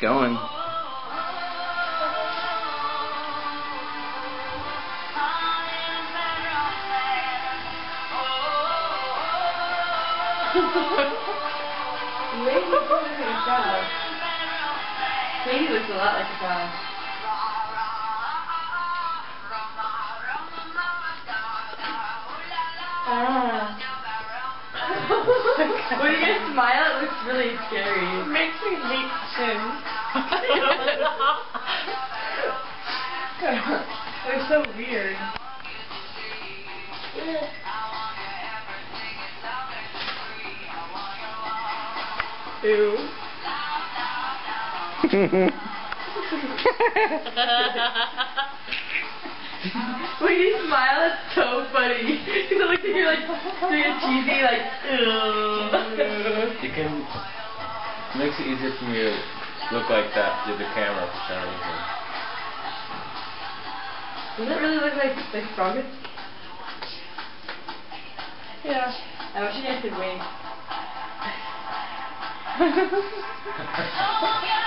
going. Maybe looks a lot like a dog. When you guys smile, it looks really scary. It makes me hate Shin. They're so weird. Ew. when you smile, it's so funny. Because it looks like you're like doing a cheesy, like, ugh. You can it makes it easier for me to look like that to the camera for some reason. Does it really look like like strongest? Yeah. I wish you guys could wink.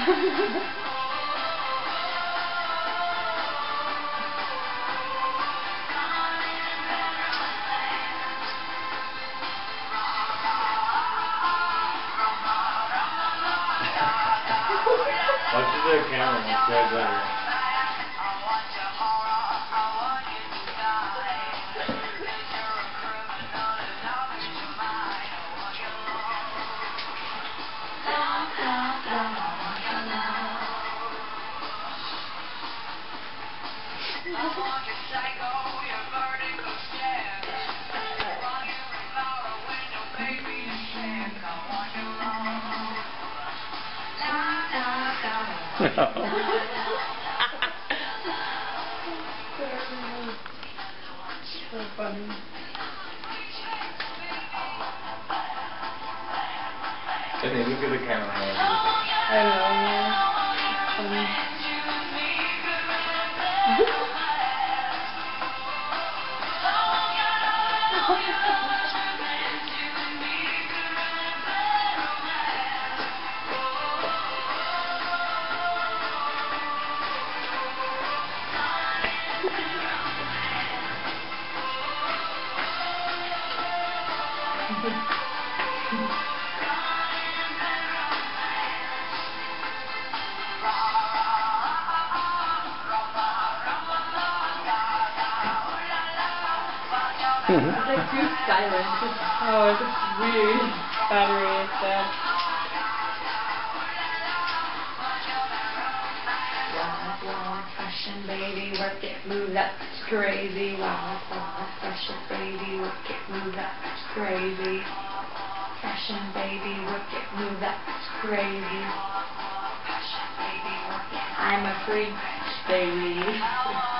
Watch the camera, it's dead better. so funny. Sydney, look at the camera. I know, man. Funny. It's like too silent. Oh, it's just weird. Battery is dead. Walk, walk, fashion, baby, work it, move that, it's crazy. Walk, walk, fashion, baby, work it, move that, it's crazy. Fashion, baby, work it, move that, it's crazy. Fashion, baby, work it. I'm a freak, baby.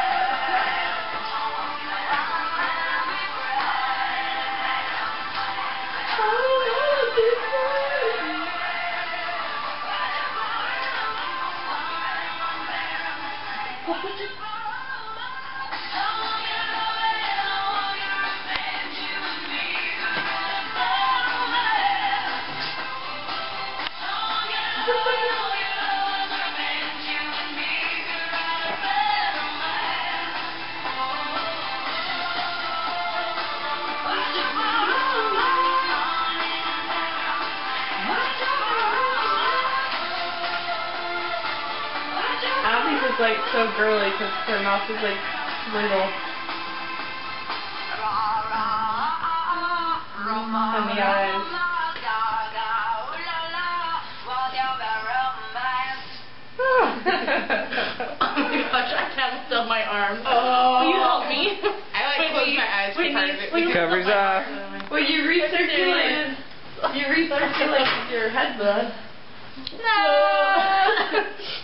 is like so girly because her mouth is like little. And the eyes. oh my gosh, I can't feel my arms. Oh. Will you help me? I like close my eyes for when part explain Covers yourself off. like that. Well, you recirculate. You recirculate your head blood. No.